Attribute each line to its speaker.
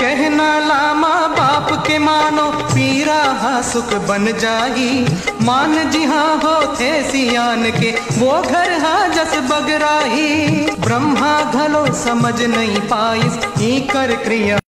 Speaker 1: कहना लामा बाप के मानो, पीरा हा सुख बन जाही। मान जी हाँ हो थे सियान के, वो घर हा जस बगराही। ब्रह्मा घलो समझ नहीं पाई ई कर क्रिया।